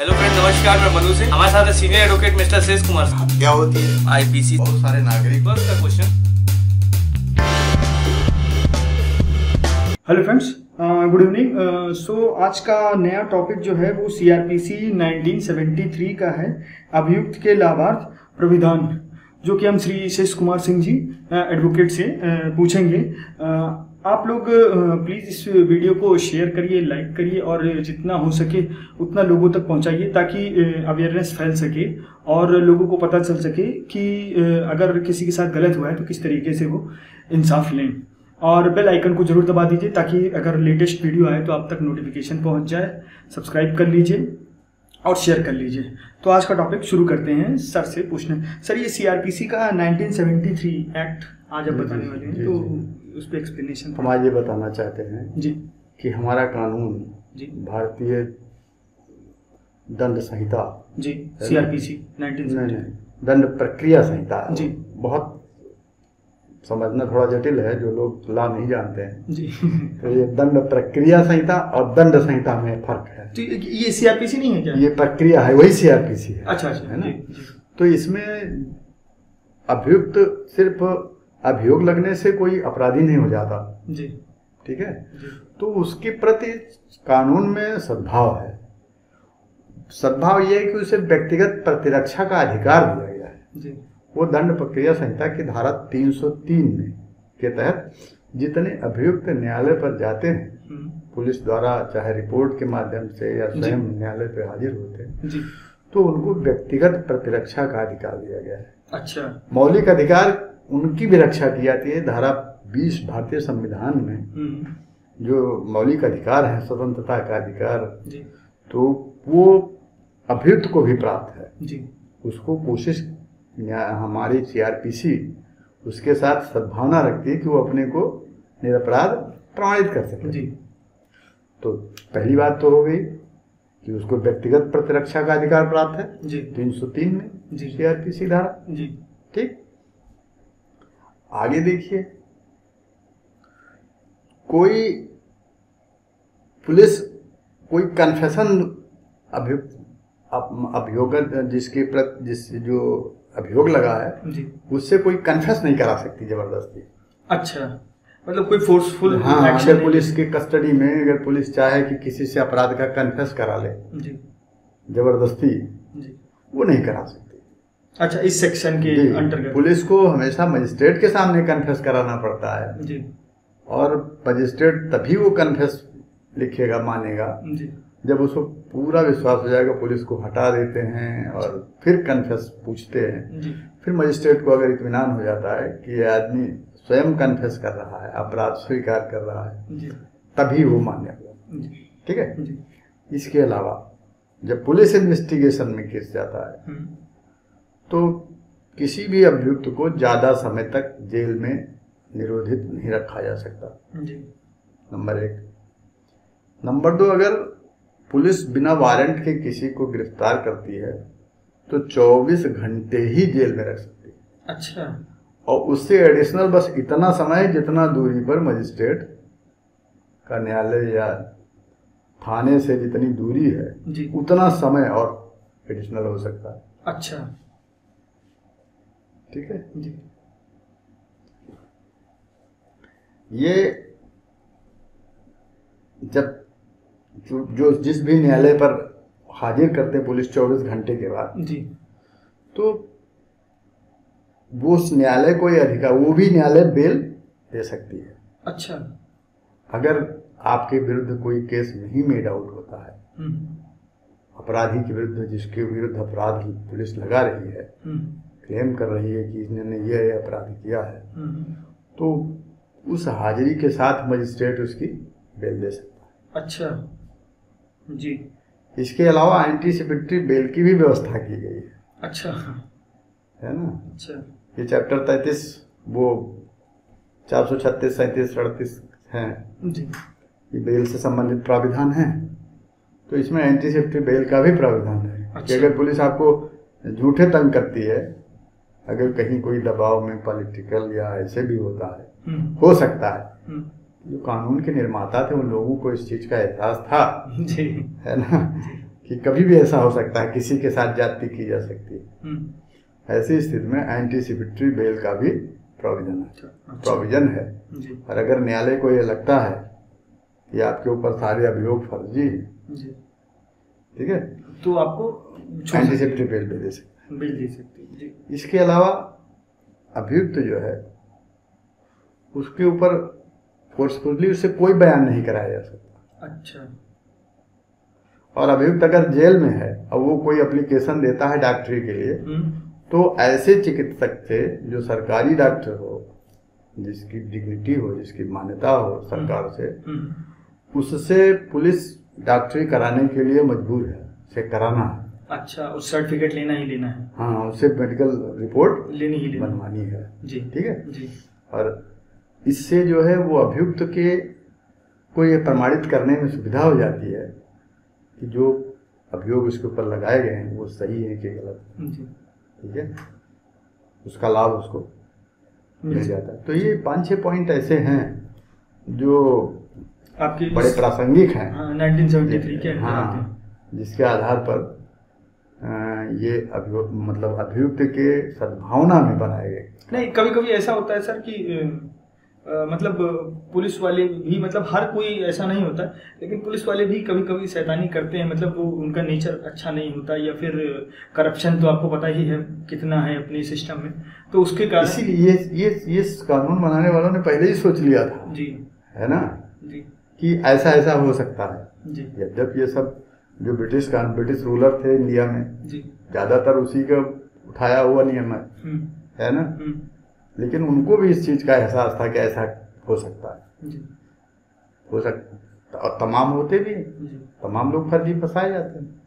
Hello friend नमस्कार मैं मनु सिंह। हमारे साथ सीनियर एडवोकेट मिस्टर शेष कुमार क्या होती है? आईपीसी बहुत सारे नागरिक। फ़र्स्ट का question hello friends good evening so आज का नया टॉपिक जो है वो सीआरपीसी 1973 का है अभियुक्त के लाभार्थ प्रविधान जो कि हम श्री शेष कुमार सिंह जी एडवोकेट से uh, पूछेंगे। Uh, आप लोग प्लीज़ इस वीडियो को शेयर करिए लाइक करिए और जितना हो सके उतना लोगों तक पहुंचाइए ताकि अवेयरनेस फैल सके और लोगों को पता चल सके कि अगर किसी के साथ गलत हुआ है तो किस तरीके से वो इंसाफ लें। और बेल आइकन को ज़रूर दबा दीजिए ताकि अगर लेटेस्ट वीडियो आए तो आप तक नोटिफिकेशन पहुँच जाए। सब्सक्राइब कर लीजिए और शेयर कर लीजिए। तो आज का टॉपिक शुरू करते हैं सर से पूछने। सर ये सीआरपीसी का 1973 एक्ट आज आप बताने वाले हैं तो। उस पर एक्सप्लेनेशन हम आज ये बताना चाहते हैं जी। कि हमारा कानून जी। भारतीय दंड संहिता जी सीआरपीसी 1973 नहीं नहीं दंड प्रक्रिया संहिता। जी। बहुत समझना थोड़ा जटिल है जो लोग ला नहीं जानते हैं। जी। तो ये दंड प्रक्रिया संहिता और दंड संहिता में फ़र्क है। तो ये- ये सीआरपीसी नहीं है क्या? ये प्रक्रिया है वही सीआरपीसी है अच्छा अच्छा है ना? जी जी। तो इसमें अभियुक्त सिर्फ़ अभियोग लगने से कोई अपराधी नहीं हो जाता। जी। ठीक है? जी। तो उसके प्रति कानून में सद्भाव है। सद्भाव ये है कि उसे व्यक्तिगत प्रतिरक्षा का अधिकार दिया गया है। जी। वो दंड प्रक्रिया संहिता की धारा 303 में के तहत जितने अभियुक्त न्यायालय पर जाते हैं हम्म, पुलिस द्वारा चाहे रिपोर्ट के माध्यम से या स्वयं न्यायालय पर हाजिर होते हैं जी। तो उनको व्यक्तिगत प्रतिरक्षा का अधिकार दिया गया है। अच्छा। मौलिक अधिकार उनकी भी रक्षा की जाती है। धारा 20 भारतीय संविधान में हम्म, जो मौलिक अधिकार है स्वतंत्रता का अधिकार तो वो अभियुक्त को भी प्राप्त है। जी। उसको कोशिश हमारी सीआरपीसी उसके साथ सद्भावना रखती है कि वो अपने को निरपराध प्रमाणित कर सके। जी। तो पहली बात तो हो गई कि उसको व्यक्तिगत प्रतिरक्षा का अधिकार प्राप्त है। जी। 303 में जी। सीआरपीसी धारा। जी। ठीक? आगे देखिए। कोई पुलिस कोई कन्फेशन अभियुक्त अभियोग जिसके प्रति जिस जो अभियोग लगा है जी। उससे कोई कन्फेस नहीं करा सकती ज़बरदस्ती। अच्छा। मतलब कोई फोर्सफुल हाँ अगर पुलिस की कस्टडी में अगर पुलिस चाहे कि किसी से अपराध का कन्फेस करा ले जी। ज़बरदस्ती जी। वो नहीं करा सकती। अच्छा इस सेक्शन के अंतर्गत। पुलिस को हमेशा मजिस्ट्रेट के सामने कन्फेस कराना पड़ता है। जी। और मजिस्ट्रेट तभी वो कन्फेस लिखेगा मानेगा। जी। जब उसको पूरा विश्वास हो जाएगा पुलिस को हटा देते हैं और फिर कन्फेस पूछते हैं। जी। फिर मजिस्ट्रेट को अगर इतमान हो जाता है कि ये आदमी स्वयं कन्फेस कर रहा है अपराध स्वीकार कर रहा है जी। तभी वो मान्य होगा। ठीक है? जी। इसके अलावा जब पुलिस इन्वेस्टिगेशन में केस जाता है हम्म, तो किसी भी अभियुक्त को ज़्यादा समय तक जेल में निरोधित नहीं रखा जा सकता। नंबर एक। नंबर दो अगर पुलिस बिना वारंट के किसी को गिरफ़्तार करती है तो 24 घंटे ही जेल में रख सकती है। अच्छा। और उससे एडिशनल बस इतना समय जितना दूरी पर मजिस्ट्रेट का न्यायालय या थाने से जितनी दूरी है जी। उतना समय और एडिशनल हो सकता है। अच्छा। ठीक है? जी। ये जब जो, जिस भी न्यायालय पर हाजिर करते हैं पुलिस 24 घंटे के बाद जी। तो वो उस न्यायालय को ये अधिकार वो भी न्यायालय बेल दे सकती है। अच्छा। अगर आपके विरुद्ध कोई केस नहीं मेड आउट होता है हम्म, अपराधी के विरुद्ध जिसके विरुद्ध अपराध पुलिस लगा रही है हम्म, क्लेम कर रही है कि इन्होंने ये अपराध किया है। हम्म, तो उस हाजिरी के साथ मजिस्ट्रेट उसकी बेल दे सकता है। अच्छा। जी। इसके अलावा एंटीसिपेटरी बेल की भी व्यवस्था की गई है। अच्छा। है ना? अच्छा। ये चैप्टर तैंतीस वो चार सौ छत्तीस सैंतीस अड़तीस हैं। जी। ये बेल से संबंधित प्राविधान है। तो इसमें एंटीसेप्टिव बेल का भी प्राविधान है। कि अच्छा। अगर पुलिस आपको झूठे तंग करती है अगर कहीं कोई दबाव में पॉलिटिकल या ऐसे भी होता है हम्म, हो सकता है। हम्म, जो कानून के निर्माता थे उन लोगों को इस चीज़ का एहसास था। जी। है ना? कि कभी भी ऐसा हो सकता है किसी के साथ जाति की जा सकती है। हम्म, ऐसी स्थिति में एंटीसिपेटरी बेल का भी प्रोविज़न है। अच्छा। प्रोविज़न है। जी। और अगर न्यायालय को ये लगता है कि आपके ऊपर सारे अभियोग फर्जी ठीक है? तो आपको एंटीसिपेटरी बेल भी दे सकते हैं, बिल दे सकते। हैं जी। इसके अलावा अभियुक्त जो है उसके ऊपर फोर्सफुली उससे कोई बयान नहीं कराया जा सकता। अच्छा। और अभियुक्त अगर जेल में है और वो कोई एप्लीकेशन देता है डॉक्टरी के लिए हम्म, तो ऐसे चिकित्सक से जो सरकारी डॉक्टर हो जिसकी डिग्निटी हो जिसकी मान्यता हो सरकार से हम्म, उससे पुलिस डॉक्टरी कराने के लिए मजबूर है उसे कराना है। अच्छा उस सर्टिफिकेट लेना ही लेना है। हाँ उसे मेडिकल रिपोर्ट लेनी ही लेना। बनवानी है। जी। ठीक है? जी। और इससे जो है वो अभियुक्त के को ये प्रमाणित करने में सुविधा हो जाती है कि जो अभियोग उसके ऊपर लगाए गए हैं वो सही है कि गलत ठीक है? उसका लाभ उसको मिल जाता है। तो ये पाँच छह पॉइंट ऐसे हैं जो आपके बड़े प्रासंगिक हैं। हाँ 1973 के हाँ। जिसके आधार पर ये अभियोग मतलब अभियुक्त के सद्भावना में बनाए गए। नहीं कभी कभी ऐसा होता है सर कि अ, मतलब पुलिस वाले भी मतलब हर कोई ऐसा नहीं होता लेकिन पुलिस वाले भी कभी कभी शैतानी करते हैं मतलब वो उनका नेचर अच्छा नहीं होता या फिर करप्शन तो आपको पता ही है कितना है अपने सिस्टम में तो उसके कारण इसीलिए ये ये ये कानून बनाने वालों ने पहले ही सोच लिया था। जी। है ना? जी। कि ऐसा ऐसा हो सकता है। जी। जब ये सब जो ब्रिटिश का ब्रिटिश रूलर थे इंडिया में ज़्यादातर उसी का उठाया हुआ नियम है। हम्म, है ना? हम्म, लेकिन उनको भी इस चीज़ का एहसास था कि ऐसा हो सकता है। हो सकता और तमाम होते भी। तमाम लोग फर्जी फंसाए जाते हैं।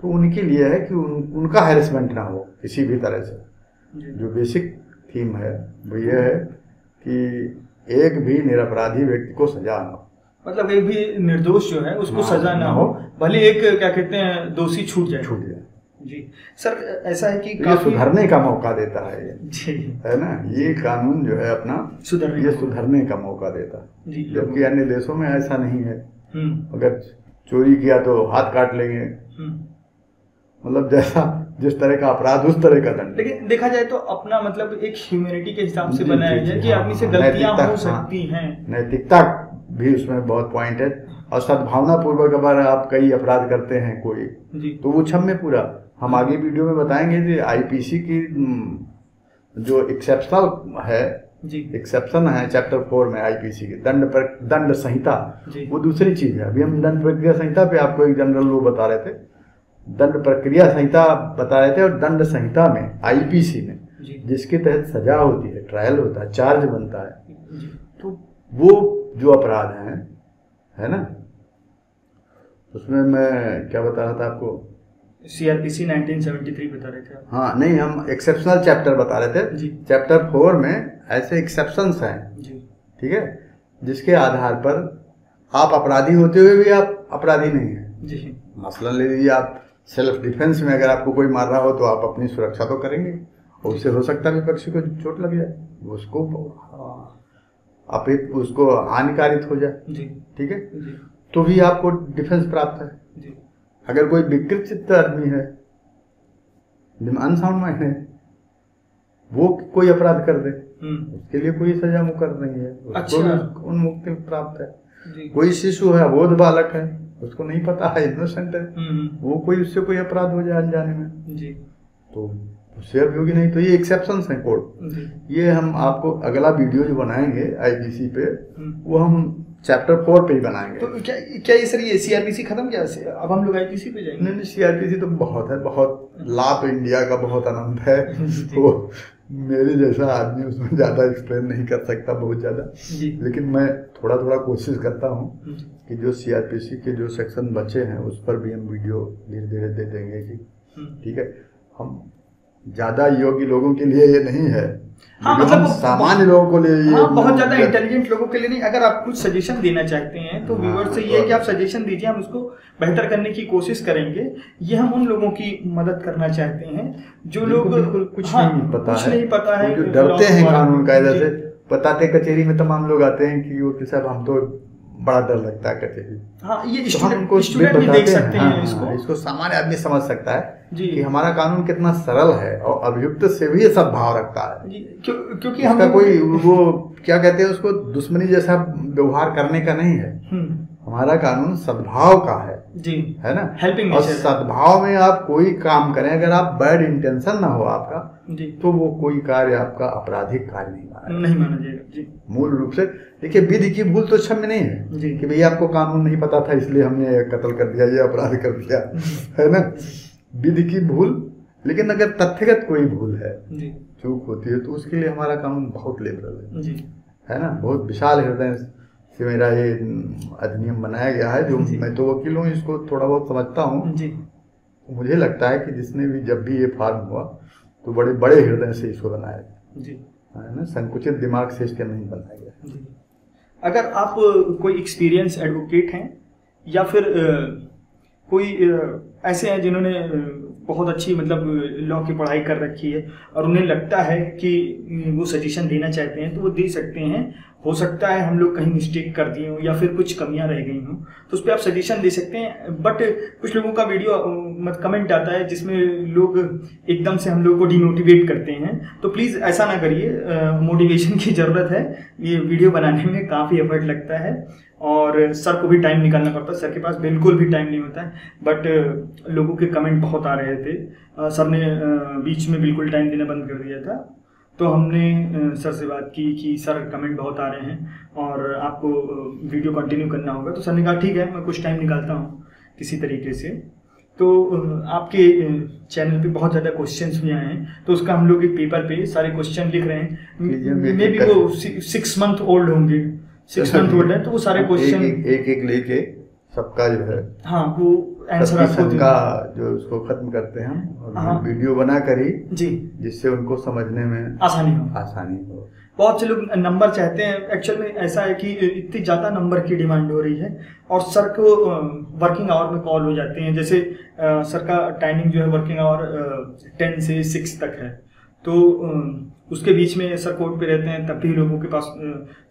तो उनके लिए है कि उन, उनका हेरसमेंट ना हो किसी भी तरह से। जो। बेसिक थीम है वो ये है कि एक भी निरपराधी व्यक्ति को सजा ना हो। मतलब एक भी निर्दोष जो है उसको हाँ, सजा ना हो। भले एक क्या कहते हैं दोषी छूट जाए। छूट जाए। जी। सर ऐसा है कि तो काफ़ी सुधरने का मौका देता है ये। जी। है ना? ये कानून जो है अपना सुधरने ये का- सुधरने का मौका देता। है जबकि अन्य देशों में ऐसा नहीं है। हम्म। अगर चोरी किया तो हाथ काट लेंगे। हम्म। मतलब जैसा जिस तरह का अपराध उस तरह का दंड। लेकिन देखा जाए तो अपना मतलब एक ह्यूमैनिटी के हिसाब से बनाया जाए कि हाँ, आदमी से गलतियाँ हो हाँ। सकती हैं। नैतिकता भी उसमें बहुत पॉइंट है। और सद्भावना पूर्वक अगर आप कई अपराध करते हैं कोई तो वो क्षम्य पूरा। हम आगे वीडियो में बताएँगे कि आईपीसी की हम्म, जो एक्सेप्शनल है एक्सेप्शन है चैप्टर फोर में आईपीसी की दंड पर दंड संहिता वो दूसरी चीज़ है। अभी हम दंड प्रक्रिया संहिता पे आपको एक जनरल लो बता रहे थे। दंड प्रक्रिया संहिता बता रहे थे और दंड संहिता में आईपीसी में जिसके तहत सजा होती है ट्रायल होता है चार्ज बनता है। तो वो जो अपराध हैं है ना? उसमें मैं क्या बता रहा था आपको? सीआरपीसी 1973 बता रहे थे हाँ नहीं हम एक्सेप्शनल चैप्टर बता रहे थे। जी। चैप्टर फोर में ऐसे एक्सेप्शंस हैं। जी। ठीक है? जिसके आधार पर आप अपराधी होते हुए भी आप अपराधी नहीं हैं। जी। मसलन ले लीजिए आप सेल्फ डिफेंस में अगर आपको कोई मार रहा हो तो आप अपनी सुरक्षा तो करेंगे। उससे हो सकता है विपक्षी को चोट लग जाए। उसको एक उसको हानिकारित हो जाए। ठीक है? तो भी आपको डिफेंस प्राप्त है। जी। अगर कोई विकृत चित्त आदमी है अनसाउंड माइंड है वो कोई अपराध कर दे हम्म। उसके लिए कोई सजा मुकर नहीं है। उसको अच्छा। उन्मुक्ति प्राप्त है। जी। कोई शिशु है अबोध बालक है उसको नहीं पता है इनोसेंट है हम्म। वो कोई उससे कोई अपराध हो जाए अनजाने में। जी। तो उससे अभियोगी नहीं तो ये एक्सेप्शन है कोर्ट ये हम आपको अगला वीडियो जो बनाएँगे आईपीसी पे हम्म। वो हम चैप्टर फोर पे ही बनाएँगे। तो क्या क्या ये सर ये सीआरपीसी खत्म क्या से? अब हम लोग आईपीसी पे जाएँगे। नहीं नहीं सीआरपीसी तो बहुत है बहुत लाभ इंडिया का बहुत आनंद है। वो मेरे जैसा आदमी उसमें ज़्यादा एक्सप्लेन नहीं कर सकता बहुत ज़्यादा। लेकिन मैं थोड़ा थोड़ा कोशिश करता हूँ हम्म, कि जो सीआरपीसी के जो सेक्शन बचे हैं उस पर भी हम वीडियो धीरे धीरे दे देंगे कि हम्म। ठीक है हम ज़्यादा योग्य लोगों के लिए ये नहीं है। हाँ, मतलब सामान्य लोगों को लिए ये हाँ बहुत ज़्यादा इंटेलिजेंट लोगों के लिए नहीं अगर आप कुछ सजेशन देना चाहते हैं तो हाँ, व्यूअर से ये है तो- कि आप सजेशन दीजिए हम उसको बेहतर करने की कोशिश करेंगे। ये हम उन लोगों की मदद करना चाहते हैं जो लोग कुछ हाँ, नहीं पता कुछ है। नहीं पता है जो डरते हैं कानून कायदा से। बताते कचेरी में तमाम लोग आते हैं कि वो कि साहब हम तो बड़ा डर लगता है कचहरी हाँ ये तो हम इनको स्टूडेंट भी देख सकते हाँ, हैं हाँ, इसको इसको सामान्य आदमी समझ सकता है। कि हमारा कानून कितना सरल है और अभियुक्त से भी सब भाव रखता है। जी, क्यों, क्योंकि हम इसका कोई वो क्या कहते हैं उसको दुश्मनी जैसा व्यवहार करने का नहीं है। हम्म, हमारा कानून सद्भाव का है। जी। है ना? Helping और सद्भाव में आप कोई काम करें अगर आप बैड इंटेंशन ना हो आपका जी। तो वो कोई कार्य आपका आपराधिक कार्य नहीं माना नहीं माना जाएगा जी। मूल रूप से देखिए विधि की भूल तो क्षम्य नहीं है जी। कि भैया आपको कानून नहीं पता था इसलिए हमने कत्ल कर दिया ये अपराध कर दिया है ना? विधि की भूल लेकिन अगर तथ्यगत कोई भूल है चूक होती है तो उसके लिए हमारा कानून बहुत लिबरल है। जी। है ना? बहुत विशाल हृदय से मेरा ये अधिनियम बनाया गया है जो मैं तो वकील हूँ इसको थोड़ा बहुत समझता हूँ। जी। मुझे लगता है कि जिसने भी जब भी ये फार्म हुआ तो बड़े बड़े हृदय से इसको बनाया गया। जी। है ना? संकुचित दिमाग से इसके नहीं बनाया गया। अगर आप कोई एक्सपीरियंस एडवोकेट हैं या फिर कोई ऐसे हैं जिन्होंने बहुत अच्छी मतलब लॉ की पढ़ाई कर रखी है और उन्हें लगता है कि वो सजेशन देना चाहते हैं तो वो दे सकते हैं हो सकता है हम लोग कहीं मिस्टेक कर दिए हों या फिर कुछ कमियाँ रह गई हों तो उस पर आप सजेशन दे सकते हैं बट कुछ लोगों का वीडियो मत कमेंट आता है जिसमें लोग एकदम से हम लोग को डिमोटिवेट करते हैं तो प्लीज़ ऐसा ना करिए मोटिवेशन की ज़रूरत है, ये वीडियो बनाने में काफ़ी एफर्ट लगता है, और सर को भी टाइम निकालना पड़ता है सर के पास बिल्कुल भी टाइम नहीं होता है बट लोगों के कमेंट बहुत आ रहे थे सर ने बीच में बिल्कुल टाइम देना बंद कर दिया था तो हमने सर से बात की कि सर कमेंट बहुत आ रहे हैं और आपको वीडियो कंटिन्यू करना होगा। तो सर ने कहा ठीक है मैं कुछ टाइम निकालता हूँ किसी तरीके से। तो आपके चैनल पे बहुत ज़्यादा क्वेश्चंस भी आए हैं। तो उसका हम लोग एक पेपर पे सारे क्वेश्चन लिख रहे हैं। मे बी वो सिक्स मंथ ओल्ड होंगे। सिक्स मंथ ओल्ड है तो वो सारे क्वेश्चन एक, एक एक लेके सबका जो है हाँ वो आंसर शंका जो उसको खत्म करते हैं हम हाँ। वीडियो बना कर ही जी। जिससे उनको समझने में आसानी हो। आसानी हो। बहुत से लोग नंबर चाहते हैं। एक्चुअल में ऐसा है कि इतनी ज़्यादा नंबर की डिमांड हो रही है और सर को वर्किंग आवर में कॉल हो जाते हैं। जैसे सर का टाइमिंग जो है वर्किंग आवर टेन से सिक्स तक है। तो उसके बीच में सर कोर्ट पे रहते हैं तब भी लोगों के पास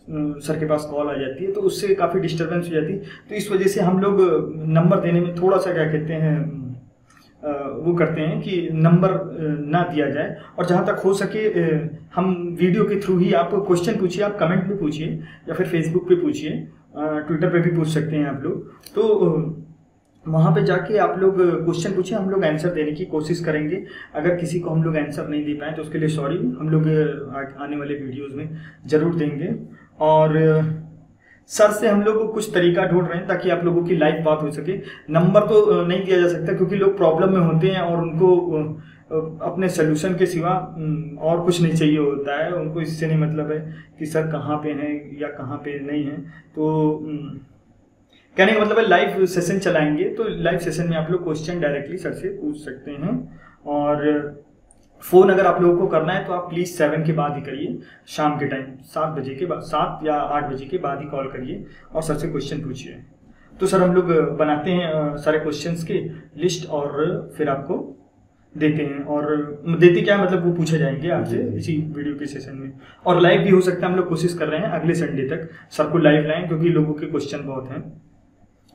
सर के पास कॉल आ जाती है तो उससे काफ़ी डिस्टर्बेंस हो जाती है। तो इस वजह से हम लोग नंबर देने में थोड़ा सा क्या कहते हैं वो करते हैं कि नंबर ना दिया जाए। और जहाँ तक हो सके हम वीडियो के थ्रू ही आप क्वेश्चन पूछिए, आप कमेंट में पूछिए, या फिर फेसबुक पे पूछिए ट्विटर पे भी पूछ सकते हैं आप लोग। तो वहाँ पे जाके आप लोग क्वेश्चन पूछिए, हम लोग आंसर देने की कोशिश करेंगे। अगर किसी को हम लोग आंसर नहीं दे पाए तो उसके लिए सॉरी हम लोग आने वाले वीडियोस में ज़रूर देंगे। और सर से हम लोग कुछ तरीका ढूंढ रहे हैं ताकि आप लोगों की लाइव बात हो सके। नंबर तो नहीं दिया जा सकता क्योंकि लोग प्रॉब्लम में होते हैं और उनको अपने सोल्यूशन के सिवा और कुछ नहीं चाहिए होता है। उनको इससे नहीं मतलब है कि सर कहाँ पे हैं या कहाँ पे नहीं हैं। तो कहने का मतलब है लाइव सेशन चलाएँगे। तो लाइव सेशन में आप लोग क्वेश्चन डायरेक्टली सर से पूछ सकते हैं। और फ़ोन अगर आप लोगों को करना है तो आप प्लीज़ सेवन के बाद ही करिए। शाम के टाइम सात बजे के बाद सात या आठ बजे के बाद ही कॉल करिए और सर से क्वेश्चन पूछिए। तो सर हम लोग बनाते हैं सारे क्वेश्चंस के लिस्ट और फिर आपको देते हैं। और देते क्या मतलब वो पूछे जाएँगे आपसे। इसी वीडियो के सेशन में। और लाइव भी हो सकता है हम लोग कोशिश कर रहे हैं अगले संडे तक सर को लाइव लाएँ क्योंकि लोगों के क्वेश्चन बहुत हैं।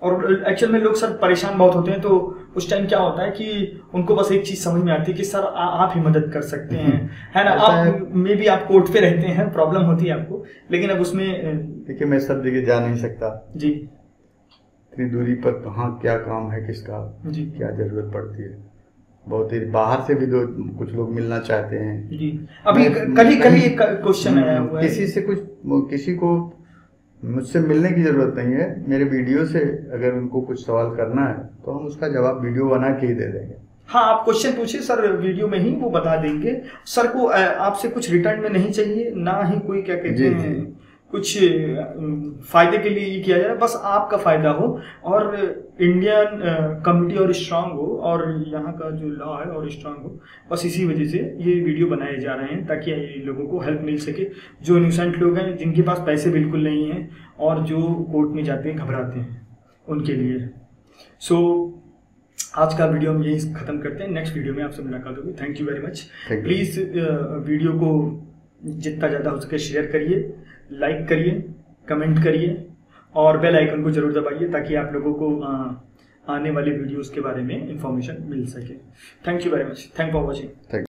और एक्चुअल में लोग सर परेशान बहुत होते हैं तो उस टाइम क्या होता है कि उनको बस एक चीज़ समझ में आती है कि सर आ, आप ही मदद कर सकते हैं। है ना? आप मे भी आप कोर्ट पे रहते हैं प्रॉब्लम होती है आपको लेकिन अब उसमें देखिए मैं सब जगह जा नहीं सकता। जी। इतनी दूरी पर कहाँ क्या काम है किसका जी। क्या ज़रूरत पड़ती है? बहुत ही बाहर से भी दो कुछ लोग मिलना चाहते हैं। जी। अभी कल ही कल ही एक क्वेश्चन आया हुआ है। किसी से कुछ किसी को मुझसे मिलने की ज़रूरत नहीं है। मेरे वीडियो से अगर उनको कुछ सवाल करना है तो हम उसका जवाब वीडियो बना के ही दे देंगे। हाँ आप क्वेश्चन पूछिए सर वीडियो में ही वो बता देंगे। सर को आपसे कुछ रिटर्न में नहीं चाहिए ना ही कोई क्या कहते हैं। कुछ फ़ायदे के लिए ये किया जा रहा है बस आपका फ़ायदा हो और इंडियन कम्युनिटी और स्ट्रांग हो और यहाँ का जो लॉ है और स्ट्रांग हो। बस इसी वजह से ये वीडियो बनाए जा रहे हैं ताकि लोगों को हेल्प मिल सके। जो इनोसेंट लोग हैं जिनके पास पैसे बिल्कुल नहीं हैं और जो कोर्ट में जाते हैं घबराते हैं उनके लिए। सो so, आज का वीडियो हम यही खत्म करते हैं। नेक्स्ट वीडियो में आपसे मुलाकात होगी। Thank you very much please video को जितना ज़्यादा हो सके शेयर करिए। लाइक करिए कमेंट करिए, और बेल आइकन को ज़रूर दबाइए ताकि आप लोगों को आने वाली वीडियोस के बारे में इंफॉर्मेशन मिल सके। Thank you very much thank for watching thank